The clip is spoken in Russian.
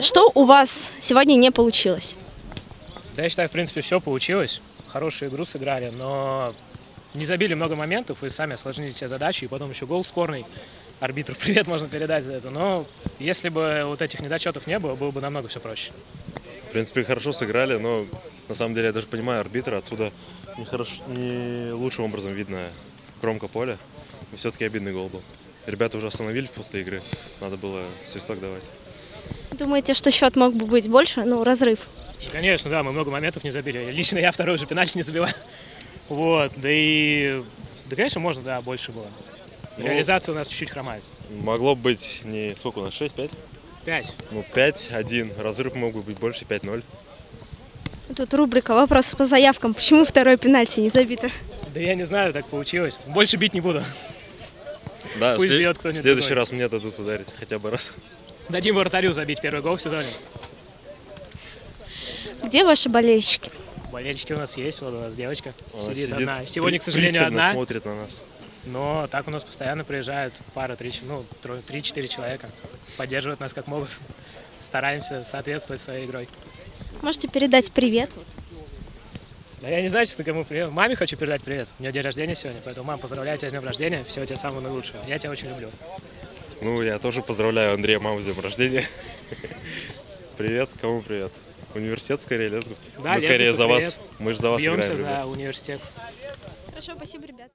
Что у вас сегодня не получилось? Да, я считаю, в принципе, все получилось. Хорошую игру сыграли, но не забили много моментов и сами осложнили себе задачи. И потом еще гол скорный. Арбитру привет можно передать за это. Но если бы вот этих недочетов не было, было бы намного все проще. В принципе, хорошо сыграли, но на самом деле я даже понимаю арбитра. Отсюда не, хорош... не лучшим образом видно кромка поля. И все-таки обидный гол был. Ребята уже остановились после игры. Надо было свисток давать. Думаете, что счет мог бы быть больше? Ну, разрыв. Конечно, да, мы много моментов не забили. Лично я второй уже пенальти не забиваю. Вот, да и... Да, конечно, можно, да, больше было. Ну, Реализация у нас чуть-чуть хромает. Могло быть не... Сколько у нас? 6-5? Пять. Ну, 5-1. Разрыв мог бы быть больше, 5-0. Тут рубрика «Вопрос по заявкам». Почему второй пенальти не забито? Да я не знаю, так получилось. Больше бить не буду. Да, Пусть след- бьет кто-нибудь в следующий другой. раз мне дадут ударить хотя бы раз. Дадим вратарю забить первый гол в сезоне. Где ваши болельщики? Болельщики у нас есть, вот у нас девочка Она сидит, сидит одна. Сегодня, к сожалению, одна, смотрит на нас. но так у нас постоянно приезжают пара, три, ну, три-четыре человека. Поддерживают нас как могут. Стараемся соответствовать своей игрой. Можете передать привет? Да я не знаю, честно, кому привет. Маме хочу передать привет. У нее день рождения сегодня, поэтому, мам, поздравляю тебя с днем рождения. Всего тебе самого наилучшего. Я тебя очень люблю. Ну, я тоже поздравляю Андрея маму с днем рождения. Привет, кому привет? Университет скорее, Лесгов. Да, Мы скорее за вас. Мы же за вас Бьемся играем. ребят. за университет. Хорошо, спасибо, ребят.